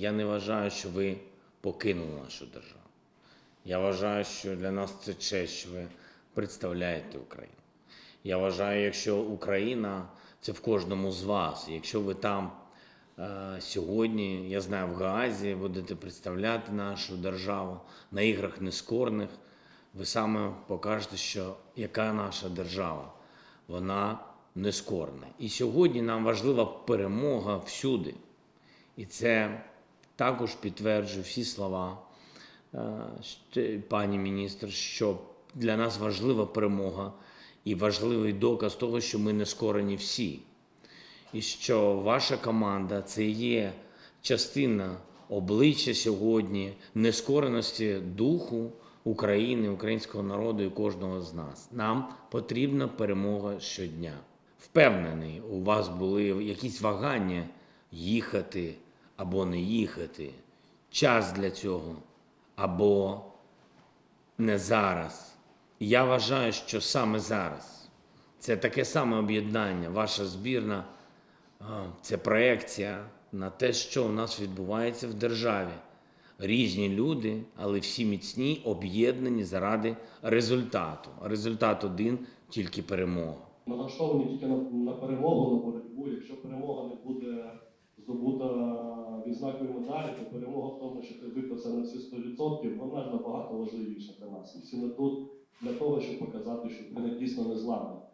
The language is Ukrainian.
Я не вважаю, що ви покинули нашу державу. Я вважаю, що для нас це честь, що ви представляєте Україну. Я вважаю, якщо Україна це в кожному з вас, якщо ви там е, сьогодні, я знаю, в Гаазі будете представляти нашу державу на іграх нескорних, ви саме покажете, що яка наша держава, вона нескорна. І сьогодні нам важлива перемога всюди. І це також підтверджує всі слова е, пані міністр, що для нас важлива перемога і важливий доказ того, що ми не скорені всі. І що ваша команда це є частина обличчя сьогодні нескореності духу України, українського народу і кожного з нас. Нам потрібна перемога щодня. Впевнений, у вас були якісь вагання їхати або не їхати, час для цього або не зараз. Я вважаю, що саме зараз це таке саме об'єднання. Ваша збірна це проекція на те, що у нас відбувається в державі. Різні люди, але всі міцні, об'єднані заради результату. Результат один тільки перемога. Налаштовані тільки на, на перемогу, на боротьбу. Якщо перемога не буде здобута відзнакою медалі, то перемога в тому, що ти виклався на всі 100%, вона ж набагато важливіша для нас. І всі ми тут для того, щоб показати, що ти дійсно не зламана.